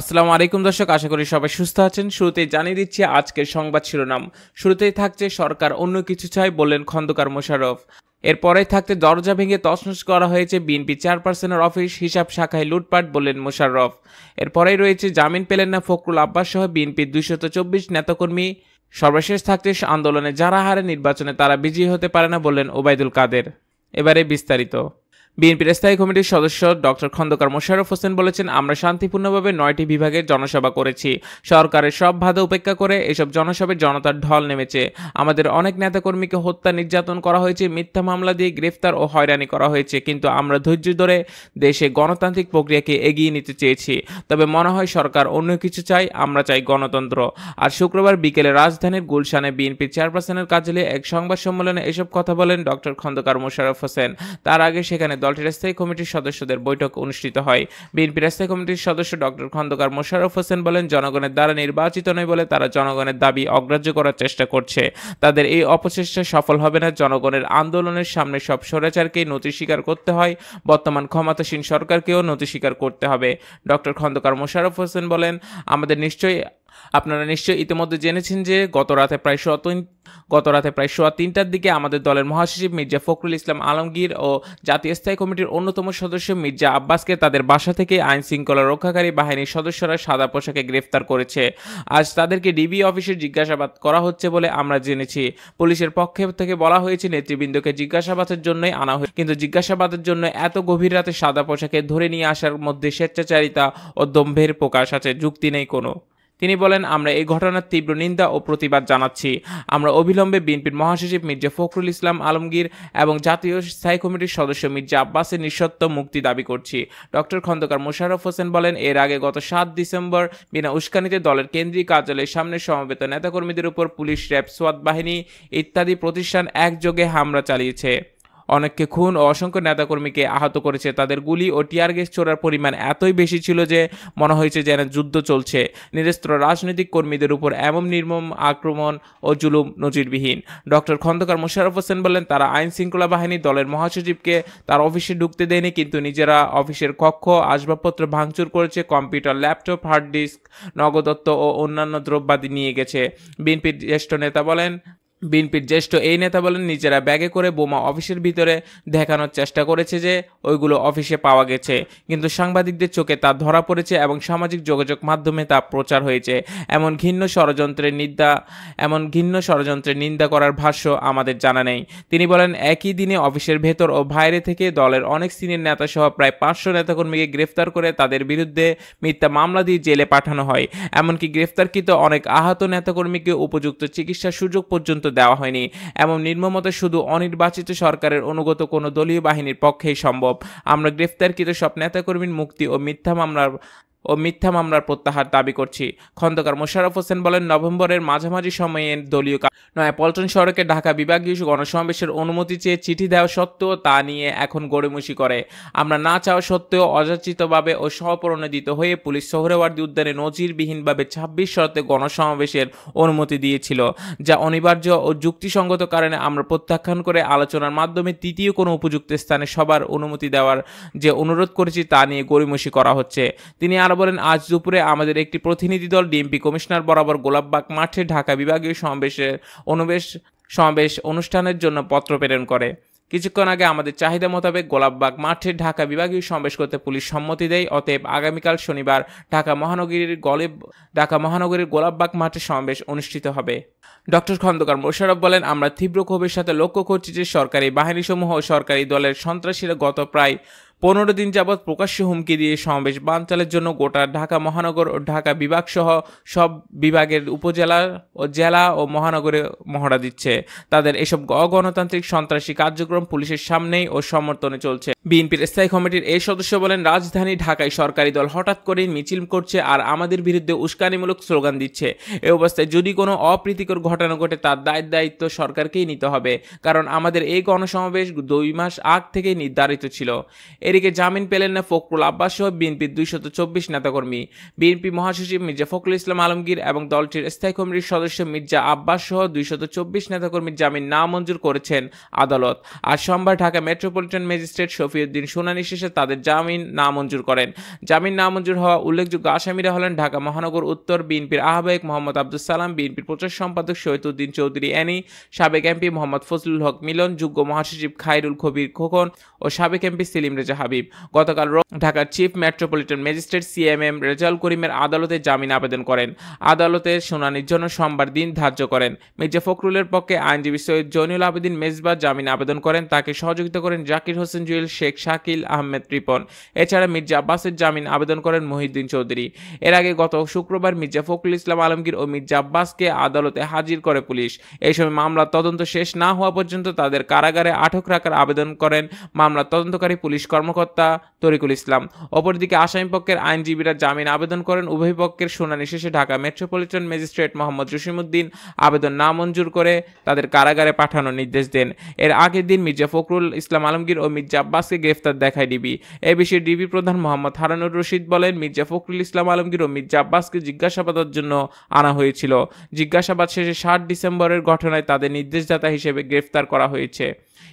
আসসালামু আলাইকুম দর্শক, আশা করি সবাই সুস্থ আছেন। শুরুতেই জানিয়ে দিচ্ছি আজকের সংবাদ শিরোনাম। শুরুতেই থাকছে সরকার অন্য কিছু চাই বললেন খন্দকার মোশাররফ। এরপরেই থাকতে দরজা ভেঙে তছনছ করা হয়েছে বিএনপি চেয়ারপারসনের অফিস, হিসাব শাখায় লুটপাট বললেন মোশাররফ। এরপরেই রয়েছে জামিন পেলেন না ফখরুল আব্বাস সহ বিএনপির দুইশত চব্বিশ নেতাকর্মী। সর্বশেষ থাকতে আন্দোলনে যারা হারে নির্বাচনে তারা বিজয়ী হতে পারে না বললেন ওবায়দুল কাদের। এবারে বিস্তারিত। বিএনপির স্থায়ী কমিটির সদস্য ডক্টর খন্দকার মোশাররফ হোসেন বলেছেন, আমরা শান্তিপূর্ণভাবে নয়টি বিভাগের জনসভা করেছি। সরকারের সব বাধা উপেক্ষা করে এসব জনসভায় জনতার ঢল নেমেছে। আমাদের অনেক নেতাকর্মীকে হত্যা, নির্যাতন করা হয়েছে, মিথ্যা মামলা দিয়ে গ্রেফতার ও হয়রানি করা হয়েছে, কিন্তু আমরা ধৈর্য ধরে দেশে গণতান্ত্রিক প্রক্রিয়াকে এগিয়ে নিতে চেয়েছি। তবে মনে হয় সরকার অন্য কিছু চাই আমরা চাই গণতন্ত্র। আর শুক্রবার বিকেলে রাজধানীর গুলশানে বিএনপি চেয়ারপারসনের কার্যালয়ে এক সংবাদ সম্মেলনে এসব কথা বলেন ডক্টর খন্দকার মোশাররফ হোসেন। তার আগে সেখানে দলটির স্থায়ী কমিটির সদস্যদের বৈঠক অনুষ্ঠিত হয়। বিএনপির স্থায়ী কমিটির সদস্য ডক্টর খন্দকার মোশাররফ হোসেন বলেন, জনগণের দ্বারা নির্বাচিত নয় বলে তারা জনগণের দাবি অগ্রাহ্য করার চেষ্টা করছে। তাদের এই অপচেষ্টা সফল হবে না। জনগণের আন্দোলনের সামনে সব স্বৈরাচারকেই নথি স্বীকার করতে হয়। বর্তমান ক্ষমতাসীন সরকারকেও নথি স্বীকার করতে হবে। ডক্টর খন্দকার মোশাররফ হোসেন বলেন, আমাদের নিশ্চয়ই আপনারা নিশ্চয়ই ইতিমধ্যে জেনেছেন যে গত রাতে প্রায় শত গত রাতে প্রায় সোয়া তিনটার দিকে আমাদের দলের মহাসচিব মির্জা ফখরুল ইসলাম আলমগীর ও জাতীয় স্থায়ী কমিটির অন্যতম সদস্য মির্জা আব্বাসকে তাদের বাসা থেকে আইন শৃঙ্খলা রক্ষাকারী বাহিনীর সদস্যরা সাদা পোশাকে গ্রেফতার করেছে। আজ তাদেরকে ডিবি অফিসে জিজ্ঞাসাবাদ করা হচ্ছে বলে আমরা জেনেছি। পুলিশের পক্ষে থেকে বলা হয়েছে, নেতৃবৃন্দকে জিজ্ঞাসাবাদের জন্যই আনা হয়েছে। কিন্তু জিজ্ঞাসাবাদের জন্য এত গভীর রাতে সাদা পোশাকে ধরে নিয়ে আসার মধ্যে স্বেচ্ছাচারিতা ও দম্ভের প্রকাশ আছে। যুক্তি নেই কোনো। তিনি বলেন, আমরা এই ঘটনার তীব্র নিন্দা ও প্রতিবাদ জানাচ্ছি। আমরা অবিলম্বে বিএনপির মহাসচিব মির্জা ফখরুল ইসলাম আলমগীর এবং জাতীয় স্থায়ী কমিটির সদস্য মির্জা আব্বাসের নিঃসত্ব মুক্তি দাবি করছি। ডক্টর খন্দকার মোশাররফ হোসেন বলেন, এর আগে গত সাত ডিসেম্বর বিনা উস্কানিতে দলের কেন্দ্রীয় কার্যালয়ের সামনে সমবেত নেতাকর্মীদের উপর পুলিশ, র্যাব সোয়াত বাহিনী ইত্যাদি প্রতিষ্ঠান একযোগে হামলা চালিয়েছে। অনেককে খুন ও অসংখ্য নেতাকর্মীকে আহত করেছে। তাদের গুলি ও টিয়ার গ্যাস ছোড়ার পরিমাণ এতই বেশি ছিল যে মনে হয়েছে যেন যুদ্ধ চলছে। নিরস্ত্র রাজনৈতিক কর্মীদের উপর এমন নির্মম আক্রমণ ও জুলুম নজিরবিহীন। ডক্টর খন্দকার মোশারফ হোসেন বলেন, তারা আইন শৃঙ্খলা বাহিনী, দলের মহাসচিবকে তার অফিসে ঢুকতে দেয়নি, কিন্তু নিজেরা অফিসের কক্ষ, আসবাবপত্র ভাঙচুর করেছে, কম্পিউটার, ল্যাপটপ, হার্ড ডিস্ক নগদত্ত ও অন্যান্য দ্রব্যাদি নিয়ে গেছে। বিএনপির জ্যেষ্ঠ নেতা বলেন বিএনপির জ্যেষ্ঠ এই নেতা বলেন, নিজেরা ব্যাগে করে বোমা অফিসের ভিতরে দেখানোর চেষ্টা করেছে যে ওইগুলো অফিসে পাওয়া গেছে। কিন্তু সাংবাদিকদের চোখে তা ধরা পড়েছে এবং সামাজিক যোগাযোগ মাধ্যমে তা প্রচার হয়েছে। এমন ঘিন্ন ষড়যন্ত্রের নিন্দা, এমন ঘিন্ন ষড়যন্ত্রের নিন্দা করার ভাষ্য আমাদের জানা নেই। তিনি বলেন, একই দিনে অফিসের ভেতর ও বাইরে থেকে দলের অনেক সিনিয়র নেতা সহ প্রায় পাঁচশো নেতাকর্মীকে গ্রেফতার করে তাদের বিরুদ্ধে মিথ্যা মামলা দিয়ে জেলে পাঠানো হয়। এমনকি গ্রেফতারকৃত অনেক আহত নেতাকর্মীকে উপযুক্ত চিকিৎসার সুযোগ পর্যন্ত দেওয়া হয়নি। এবং নির্মমতা শুধু অনির্বাচিত সরকারের অনুগত কোনো দলীয় বাহিনীর পক্ষেই সম্ভব। আমরা গ্রেফতারকৃত সব নেতাকর্মীর মুক্তি ও মিথ্যা মামলার ও মিথ্যা মামলার প্রত্যাহার দাবি করছি। খন্দকার মোশাররফ হোসেন বলেন, নভেম্বরের মাঝামাঝি সময়ে দলীয় নয়, পল্টন সড়কে ঢাকা বিভাগীয় গণসমাবেশের অনুমতি চেয়ে চিঠি দেওয়া সত্ত্বেও তা নিয়ে এখন গড়িমসি করে। আমরা না চাওয়া সত্ত্বেও অযাচিতভাবে ও স্বপ্রণোদিত হয়ে পুলিশ সোহরেওয়ার্দী উদ্যানে নজিরবিহীনভাবে ছাব্বিশ শরতে গণসমাবেশের অনুমতি দিয়েছিল, যা অনিবার্য ও যুক্তিসঙ্গত কারণে আমরা প্রত্যাখ্যান করে আলোচনার মাধ্যমে তৃতীয় কোনো উপযুক্ত স্থানে সবার অনুমতি দেওয়ার যে অনুরোধ করেছি তা নিয়ে গড়িমসি করা হচ্ছে। তিনি আরও বলেন, আজ দুপুরে আমাদের একটি প্রতিনিধি দল ডিএমপি কমিশনার বরাবর গোলাপবাগ মাঠে ঢাকা বিভাগীয় সমাবেশের অনুবেশ, সমাবেশ অনুষ্ঠানের জন্য পত্র প্রেরণ করে। কিছুক্ষণ আগে আমাদের চাহিদা মোতাবেক গোলাপবাগ মাঠে ঢাকা বিভাগীয় সমাবেশ করতে পুলিশ সম্মতি দেয়। অতএব আগামীকাল শনিবার ঢাকা মহানগরীর গলেব ঢাকা মহানগরীর গোলাপবাগ মাঠে সমাবেশ অনুষ্ঠিত হবে। ডক্টর খন্দকার মোশারফ বলেন, আমরা তীব্র ক্ষোভের সাথে লক্ষ্য করছি যে সরকারি বাহিনীসমূহ ও সরকারি দলের সন্ত্রাসীরা গত প্রায় পনেরো দিন যাবৎ প্রকাশ্য হুমকি দিয়ে সমাবেশ বানচালের জন্য গোটা ঢাকা মহানগর ও ঢাকা বিভাগ সহ সব বিভাগের উপজেলা ও জেলা ও মহানগরে মহড়া দিচ্ছে। তাদের এসব অগণতান্ত্রিক সন্ত্রাসী কার্যক্রম পুলিশের সামনেই ও সমর্থনে চলছে। বিএনপির স্থায়ী কমিটির এই সদস্য বলেন, রাজধানী ঢাকায় সরকারি দল হঠাৎ করে মিছিল করছে আর আমাদের বিরুদ্ধে উস্কানিমূলক স্লোগান দিচ্ছে। এ অবস্থায় যদি কোনো অপ্রীতিকর ঘটনা ঘটে, তার দায়ের দায়িত্ব সরকারকেই নিতে হবে। কারণ আমাদের এই গণসমাবেশ দুই মাস আগ থেকেই নির্ধারিত ছিল। এদিকে জামিন পেলেন না ফখরুল আব্বাস সহ বিএনপির দুইশত চব্বিশ নেতাকর্মী। বিএনপি মহাসচিব মির্জা ফখরুল ইসলাম আলমগীর এবং দলটির স্থায়ী কমিটির সদস্য মির্জা আব্বাস সহ দুইশত চব্বিশ নেতাকর্মীর জামিন না মঞ্জুর করেছেন আদালত। আজ সোমবার ঢাকা মেট্রোপলিটন ম্যাজিস্ট্রেট শফিউদ্দিন শুনানি শেষে তাদের জামিন নামঞ্জুর করেন। জামিন নামঞ্জুর হওয়া উল্লেখযোগ্য আসামিরা হলেন ঢাকা মহানগর উত্তর বিএনপির আহ্বায়ক মোহাম্মদ আব্দুল সালাম, বিএনপির প্রচার সম্পাদক শহীদুদ্দিন চৌধুরী অ্যানি সাবেক এমপি মোহাম্মদ ফজলুল হক মিলন যুগ্ম মহাসচিব খাইরুল কবির খোকন ও সাবেক এমপি সেলিম রেজা হাবিব। গতকাল ঢাকার chief metropolitan magistrate CMM Rezaul করিমের আদালতে জামিন আবেদন করেন। আদালতে শুনানির জন্য সোমবার দিন ধার্য করেন। মির্জা ফখরুলের পক্ষে আইনজীবী সৈয়দ জৈনুল আবেদিন মেজবা জামিন আবেদন করেন। তাকে সহযোগিতা করেন জাকির হোসেন জুয়েল, শেখ শাকিল আহমেদ রিপন। এছাড়া মির্জা আব্বাসের জামিন আবেদন করেন মহিউদ্দিন চৌধুরী। এর আগে গত শুক্রবার মির্জা ফখরুল ইসলাম আলমগীর ও মির্জা আব্বাসকে আদালতে হাজির করে পুলিশ। এই সময় মামলার তদন্ত শেষ না হওয়া পর্যন্ত তাদের কারাগারে আটক রাখার আবেদন করেন। মামলার তদন্তকারী পুলিশ কর্মকর্তা তরিকুল ইসলাম। অপরদিকে আসামি পক্ষের আইনজীবীরা জামিন আবেদন করেন। উভয় পক্ষের শুনানি শেষে ঢাকা মেট্রোপলিটন ম্যাজিস্ট্রেট মোহাম্মদ জসিমুদ্দিন আবেদন নামঞ্জুর করে তাদের কারাগারে পাঠানোর নির্দেশ দেন। এর আগের দিন মির্জা ফখরুল ইসলাম আলমগীর ও মির্জা আব্বাসকে গ্রেফতার দেখায় ডিবি। এ বিষয়ে ডিবি প্রধান মোহাম্মদ হারানুর রশিদ বলেন, মির্জা ফখরুল ইসলাম আলমগীর ও মির্জা আব্বাসকে জিজ্ঞাসাবাদের জন্য আনা হয়েছিল। জিজ্ঞাসাবাদ শেষে ষাট ডিসেম্বরের ঘটনায় তাদের নির্দেশদাতা হিসেবে গ্রেফতার করা হয়েছে।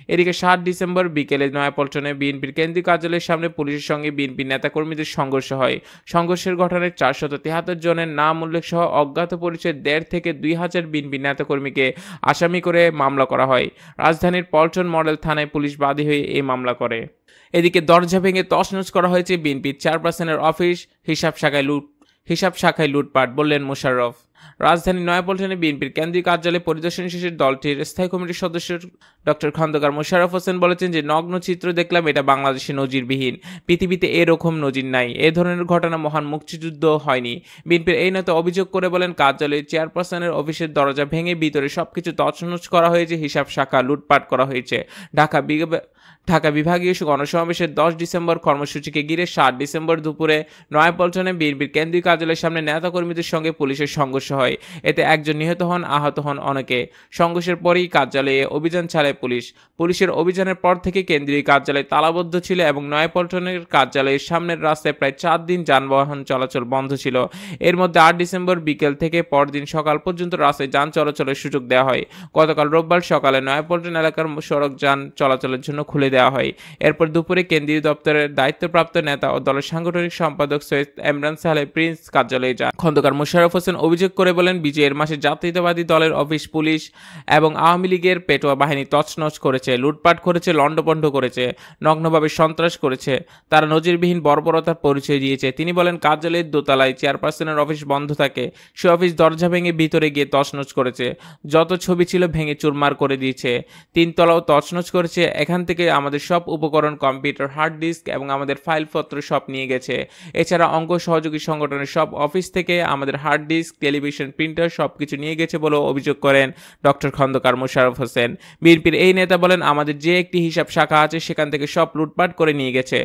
এদিকে সাত ডিসেম্বর বিকেলে নয়াপল্টনে বিএনপির কেন্দ্রীয় কার্যালয়ের সামনে পুলিশের সঙ্গে বিএনপির নেতাকর্মীদের সংঘর্ষ হয়। সংঘর্ষের ঘটনায় চারশত তিয়াত্তর জনের নাম উল্লেখ সহ অজ্ঞাত পরিচয় দেড় থেকে দুই হাজার বিএনপি নেতাকর্মীকে আসামি করে মামলা করা হয়। রাজধানীর পল্টন মডেল থানায় পুলিশ বাদী হয়ে এই মামলা করে। এদিকে দরজা ভেঙে তছনছ করা হয়েছে বিএনপির চেয়ারপারসনের অফিস, হিসাব শাখায় লুট, হিসাব শাখায় লুটপাট, বললেন মোশাররফ। রাজধানীর নয়াপল্টনে বিএনপির কেন্দ্রীয় কার্যালয়ে পরিদর্শন শেষে দলটির স্থায়ী কমিটির সদস্য ডক্টর খন্দকার মোশাররফ হোসেন বলেছেন যে, নগ্ন চিত্র দেখলাম, এটা বাংলাদেশে নজিরবিহীন। পৃথিবীতে এরকম নজির নাই। এ ধরনের ঘটনা মহান মুক্তিযুদ্ধ হয়নি। বিএনপির এই নেতা অভিযোগ করে বলেন, কার্যালয়ের চেয়ারপারসনের অফিসের দরজা ভেঙে ভিতরে সবকিছু তছনছ করা হয়েছে, হিসাব শাখা লুটপাট করা হয়েছে। ঢাকা ঢাকা বিভাগীয় গণসমাবেশের দশ ডিসেম্বর কর্মসূচিকে ঘিরে সাত ডিসেম্বর দুপুরে নয়াপল্টনে বিএনপির কেন্দ্রীয় কার্যালয়ের সামনে নেতাকর্মীদের সঙ্গে পুলিশের সংঘর্ষ হয়। এতে একজন নিহত হন, আহত হন অনেকে। সংঘর্ষের পরেই কার্যালয়ে অভিযান চালায় পুলিশ। পুলিশের অভিযানের পর থেকে কেন্দ্রীয় কার্যালয় তালাবদ্ধ ছিল এবং নয়াপল্টনের কার্যালয়ের সামনের রাস্তায় প্রায় চার দিন যানবাহন চলাচল বন্ধ ছিল। এর মধ্যে আট ডিসেম্বর বিকেল থেকে পরদিন সকাল পর্যন্ত রাস্তায় যান চলাচলের সুযোগ দেওয়া হয়। গতকাল রোববার সকালে নয়াপল্টন এলাকার সড়ক যান চলাচলের জন্য খুলে দেওয়া হয়। এরপর দুপুরে কেন্দ্রীয় দপ্তরের দায়িত্বপ্রাপ্ত নেতা ও দলের সাংগঠনিক সম্পাদক সৈয়দ এমরান সাহেব প্রিন্স কার্যালয়ে যান। খন্দকার মোশাররফ হোসেন অভিযোগ করে বলেন বিজয়ের মাসে জাতীয়তাবাদী দলের অফিস পুলিশ এবং আওয়ামী লীগের পেটোয়া বাহিনী তছনছ করেছে, লুটপাট করেছে লণ্ডপণ্ড করেছে, নগ্নভাবে সন্ত্রাস করেছে। তারা নজিরবিহীন বর্বরতার পরিচয় দিয়েছে। তিনি বলেন, কার্যালয়ের দোতলায় চেয়ারপারসনের অফিস বন্ধ থাকে, সে অফিস দরজা ভেঙে ভিতরে গিয়ে তছনছ করেছে। যত ছবি ছিল ভেঙে চুরমার করে দিয়েছে। তিনতলাও তছনছ করেছে। এখান থেকে আমাদের সব উপকরণ, কম্পিউটার, হার্ড ডিস্ক এবং আমাদের ফাইলপত্র সব নিয়ে গেছে। এছাড়া অঙ্গ সহযোগী সংগঠনের সব অফিস থেকে আমাদের হার্ড ডিস্ক টেলিভিশন, প্রিন্টার সব কিছু নিয়ে গেছে বলেও অভিযোগ করেন ডক্টর খন্দকার মোশারফ হোসেন। বিএনপির এই নেতা বলেন, আমাদের যে একটি হিসাব শাখা আছে, সেখান থেকে সব লুটপাট করে নিয়ে গেছে।